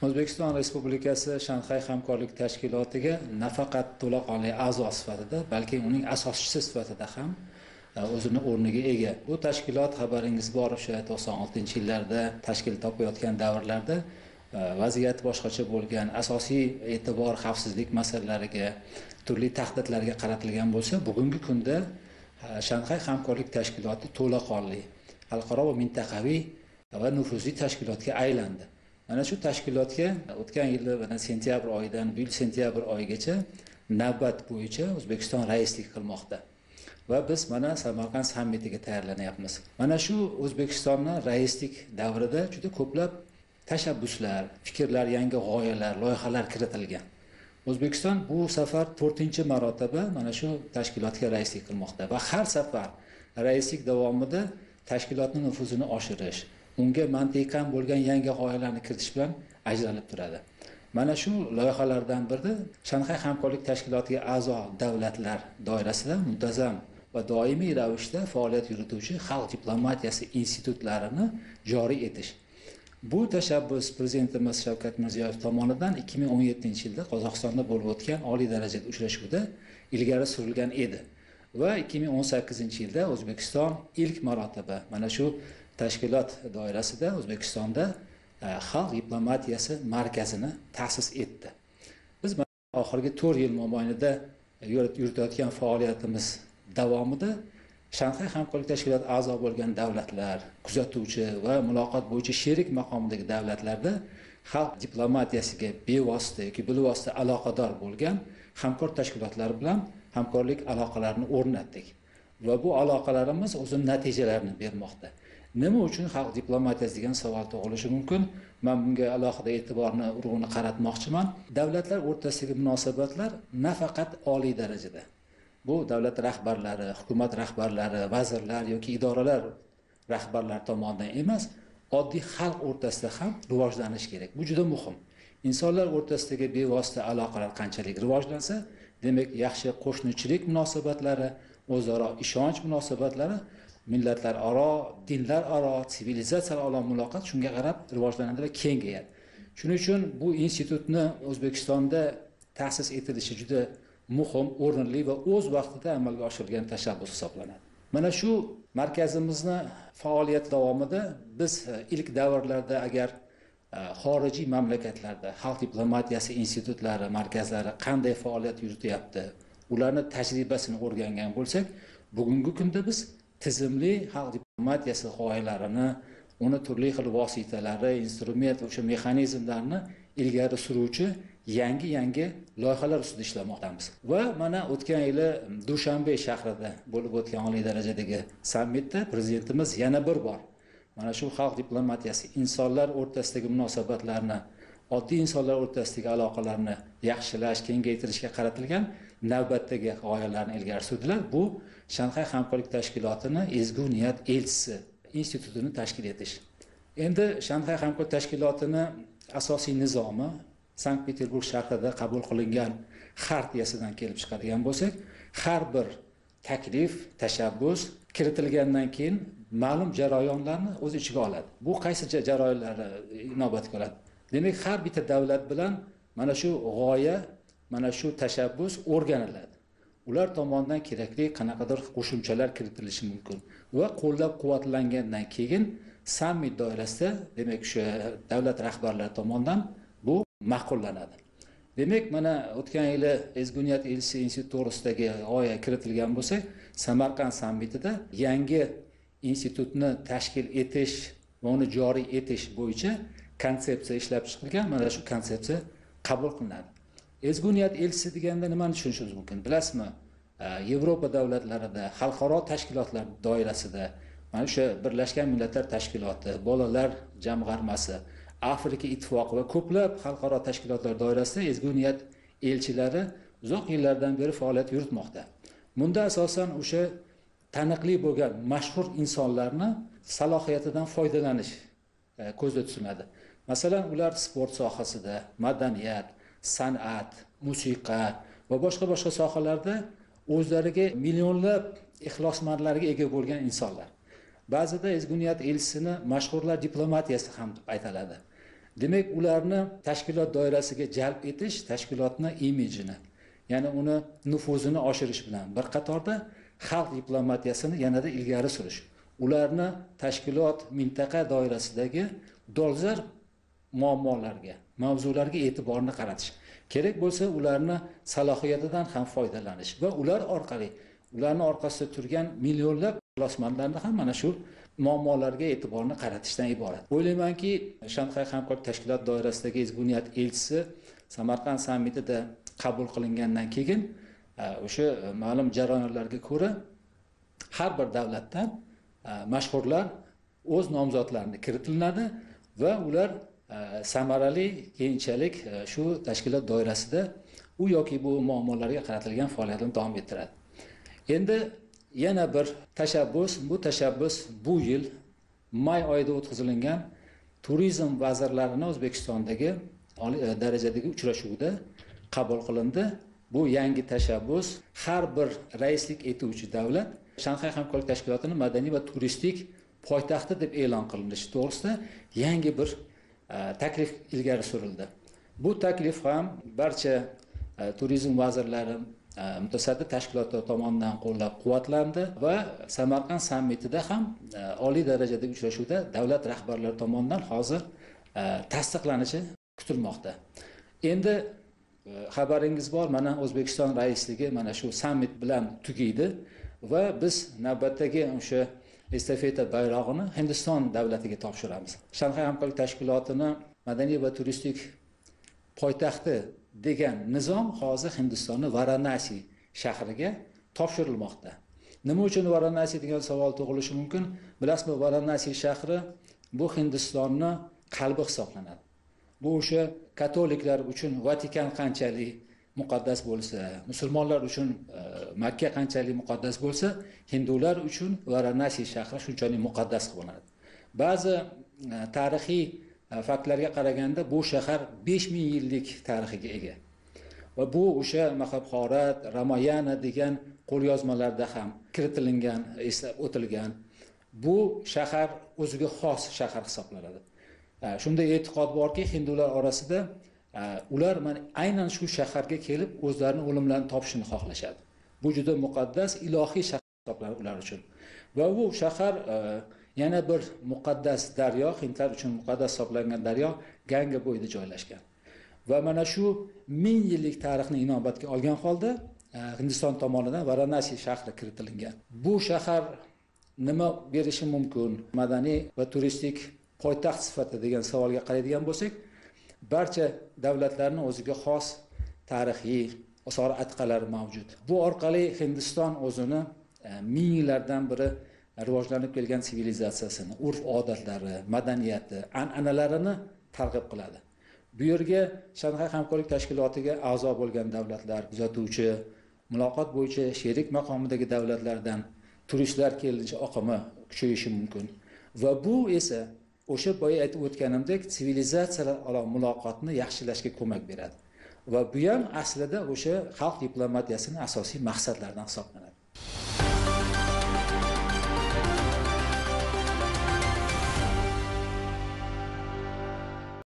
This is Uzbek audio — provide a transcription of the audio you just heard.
o'zbekiston respublikasi shanxay hamkorlik tashkilotiga nafaqat to'laqonli a'zo sifatida balki uning asoschisi sifatida ham e, o'zini o'rniga ega. Bu tashkilot xabaringiz bor o'sha to'qson oltinchi yillarda tashkil topayotgan davrlarda e, vaziyat boshqacha bo'lgan asosiy e'tibor xavfsizlik masalalariga turli tahdidlarga qaratilgan bo'lsa bugungi kunda e, shanxay hamkorlik tashkiloti to'laqonli xalqaro va mintaqaviy va nufuzli tashkilotga aylandi. Mana shu tashkilotga o'tgan yili sentyabr oyidan bu yil sentyabr oyigacha navbat bo'yicha o'zbekiston raislik qilmoqda. Va biz mana samarqand sammitiga tayyorlanyapmiz. Mana shu o'zbekistonni raislik davrida juda ko'plab tashabbuslar fikrlar yangi g'oyalar loyihalar kiritilgan. O'zbekiston bu safar to'rtinchi marotaba mana shu tashkilotga raislik qilmoqda va har safar raislik davomida tashkilotni nufuzini oshirish unga mantiqan bo'lgan yangi g'oyalarni kiritish bilan ajralib turadi. Mana shu loyihalardan biri shanxay hamkorlik tashkilotiga a'zo davlatlar doirasida muntazam va doimiy ravishda faoliyat yurituvchi xalq diplomatiyasi institutlarini joriy etish. Bu tashabbus prezidentimiz shavkat mirziyoyev tomonidan ikki ming o'n yettinchi yilda qozog'istonda bo'lib o'tgan oliy darajadagi uchrashuvda ilgari surilgan edi va ikki ming o'n sakkizinchi yilda o'zbekiston ilk marotaba mana shu tashkilot doirasida o'zbekistonda e, xalq diplomatiyasi markazini ta'sis etdi. Biz oxirgi to'rt yil mobaynida yuritayotgan faoliyatimiz davomida shanxay hamkorlik tashkiloti a'zo bo'lgan davlatlar kuzatuvchi va muloqot bo'yicha sherik maqomidagi davlatlarda xalq diplomatiyasiga bevosita yoki bilvosita aloqador bo'lgan hamkor tashkilotlar bilan hamkorlik aloqalarini o'rnatdik. Va bu aloqalarimiz o'zini natijalarini bermoqda. Nima uchun xalq diplomatiyasi degan savol tug'ilishi mumkin? Man bunga alohida e'tiborni urg'uni qaratmoqchiman. Davlatlar o'rtasidagi munosabatlar nafaqat oliy darajada. Bu davlat rahbarlari hukumat rahbarlari vazirlar yoki idoralar rahbarlari tomonidan emas oddiy xalq o'rtasida ham rivojlanishi kerak. Bu juda muhim. Insonlar o'rtasidagi bevosita aloqalar qanchalik rivojlansa demak yaxshi qo'shnichilik munosabatlari o'zaro ishonch munosabatlari millatlararo dinlararo sivilizatsiyalararo muloqot shunga qarab rivojlanadi va kengayadi shuning uchun bu institutni o'zbekistonda ta'sis etilishi juda muhim o'rinli va o'z vaqtida amalga oshirilgan tashabbus hisoblanadi. Mana shu markazimizni faoliyat davomida biz e, ilk davrlarda agar e, xorijiy mamlakatlarda xalq diplomatiyasi institutlari markazlari qanday faoliyat yurityapti ularni tajribasini o'rgangan bo'lsak bugungi kunda biz tizimli xalq diplomatiyasi g'oyalarini uni turli xil vositalari instrument o'sha mexanizmlarni ilgari suruvchi yangi yangi loyihalar ustida ishlamoqdamiz. Va mana o'tgan yili dushanbe shahrida bo'lib o'tgan oliy darajadagi sammitda prezidentimiz yana bir bor. Mana shu xalq diplomatiyasi insonlar o'rtasidagi munosabatlarni oddiy insonlar o'rtasidagi aloqalarni yaxshilash kengaytirishga qaratilgan navbatdagi g'oyalarni ilgari surdilar. Bu shanxay hamkorlik tashkilotini ezgu niyat elchisi institutini tashkil etish. Endi shanxay hamkorlik tashkilotini asosiy nizomi sankt peterburg shahrida qabul qilingan xartiyasidan kelib chiqadigan bo'lsak har bir taklif tashabbus kiritilgandan keyin ma'lum jarayonlarni o'z ichiga oladi. Bu qaysi jarayonlarni inobatga oladi? Demak har bitta davlat bilan mana shu g'oya mana shu tashabbus o'rganiladi. Ular tomonidan kerakli qanaqadir qo'shimchalar kiritilishi mumkin va qo'llab quvvatlangandan keyin sammit doirasida demak o'sha davlat rahbarlari tomonidan bu ma'qullanadi. Demak mana o'tgan yili ezgu niyat elchisi instituti to'g'risidagi g'oya kiritilgan bo'lsa samarqand sammitida yangi institutni tashkil etish va uni joriy etish bo'yicha konsepsiya ishlab chiqilgan mana shu konsepsiya qabul qilinadi. Ezgu niyat elchisi deganda nimani tushunishimiz mumkin? Bilasizmi? Yevropa davlatlarida xalqaro tashkilotlar doirasida mana o'sha birlashgan millatlar tashkiloti bolalar jamg'armasi afrika ittifoqi va ko'plab xalqaro tashkilotlar doirasida ezgu niyat elchilari uzoq yillardan beri faoliyat yuritmoqda. Bunda asosan o'sha taniqli bo'lgan mashhur insonlarni salohiyatidan foydalanish e, ko'zda tutiladi. Masalan ular sport sohasida madaniyat san'at musiqa va boshqa boshqa sohalarda o'zlariga millionlab ixlosmandlarga ega bo'lgan insonlar. Ba'zida ezgu niyat elchisini mashhurlar diplomatiyasi ham deb aytiladi demak ularni tashkilot doirasiga jalb etish tashkilotni imijini ya'ni uni nufuzini oshirish bilan bir qatorda xalq diplomatiyasini yanada ilgari surish ularni tashkilot mintaqa doirasidagi dolzarb muammolarga mavzularga e'tiborni qaratish. Kerak bo'lsa ularni salohiyatidan ham foydalanish va ular orqali ularni orqasida turgan millionlab ixlosmandlarni ham mana shu muammolarga e'tiborni qaratishdan iborat. O'ylaymanki shanxay hamkorlik tashkilot doirasidagi ezgu niyat elchisi samarqand sammitida qabul qilingandan keyin e, o'sha e, ma'lum jarayonlarga ko'ra har bir davlatdan e, mashhurlar o'z nomzodlarini kiritilinadi va ular samarali keyinchalik e, shu tashkilot doirasida u yoki bu muammolarga qaratilgan faoliyatini davom ettiradi. Endi yana bir tashabbus bu tashabbus bu yil may oyida o'tkazilgan turizm vazirlarini o'zbekistondagi e, darajadagi uchrashuvda qabul qilindi. Bu yangi tashabbus har bir raislik etuvchi davlat shanxay hamkorlik tashkilotini madaniy va turistik poytaxti deb e'lon qilinishi to'g'risida yangi bir Э, taklif ilgari surildi. Bu taklif ham barcha e, turizm vazirlari e, mutasaddi tashkilotlar tomonidan qo'llab quvvatlandi va samarqand sammitida ham e, oliy darajadagi uchrashuvda davlat rahbarlari tomonidan hozir tasdiqlanishi kutilmoqda. Endi xabaringiz bor mana o'zbekiston raisligi mana shu sammit bilan tugaydi va biz navbatdagi o'sha estafeta bayrog'ini hindiston davlatiga topshiramiz. Shanxay hamkorlik tashkilotini madaniy va turistik poytaxti degan nizom hozir hindistonni varanasi shahriga topshirilmoqda. Nima uchun varanasi degan savol tug'ilishi mumkin? Bilasizmi varanasi shahri bu hindistonni qalbi hisoblanadi. Bu o'sha katoliklar uchun vatikan qanchalik muqaddas bo'lsa musulmonlar uchun e, makka qanchalik muqaddas bo'lsa hindular uchun varanasi shahri shunchalik muqaddas qilinadi. Ba'zi e, tarixiy e, faktlarga qaraganda bu shahar besh ming yillik tarixiga ega. Va bu o'sha mahabhorat ramayana degan qo'lyozmalarda ham kiritilingan eslab o'tilgan. Bu shahar o'ziga xos shahar hisoblanadi. E, Shunday e'tiqod borki hindular orasida ular mana aynan shu shaharga kelib o'zlarini o'limlarini topishini xohlashadi. Bu juda muqaddas ilohiy shahar hisoblanadi ular uchun. Va bu shahar e, yana bir muqaddas daryo hindlar uchun muqaddas hisoblangan daryo ganga bo'yida joylashgan. Va mana shu ming yillik tarixni inobatga olgan holda e, hindiston tomonidan varanasi shahri kiritilingan. Bu shahar nima berishi mumkin? Madaniy va turistik poytaxt sifatida degan savolga qaraydigan bo'lsak barcha davlatlarni o'ziga xos tarixiy osori atqalari mavjud. Bu orqali hindiston o'zini e, ming yillardan biri rivojlanib kelgan sivilizatsiyasini urf odatlari madaniyati an'analarini targ'ib qiladi. Bu yerga shanxay hamkorlik tashkilotiga a'zo bo'lgan davlatlar kuzatuvchi muloqot bo'yicha sherik maqomidagi davlatlardan turistlar kelinishi oqimi kuchayishi mumkin. Va bu esa o'sha boya aytib o'tganimdek sivilizatsiyalar muloqotni yaxshilashga ko'mak beradi. Va bu ham aslida o'sha xalq diplomatiyasini asosiy maqsadlaridan hisoblanadi.